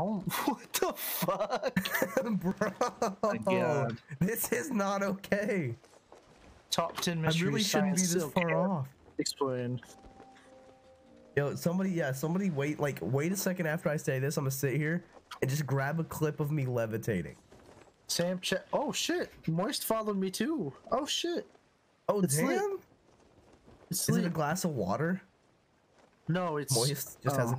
home. What the fuck? Bro, this is not okay. Top 10 I really shouldn't be this far off. Explain. Yo, somebody, yeah, somebody wait, like, wait a second after I say this. I'm gonna sit here and just grab a clip of me levitating. Sam check. Oh shit! Moist followed me too. Oh shit! Oh, It's damn! lit. Is it a glass of water? No, it's Moist just has a oh.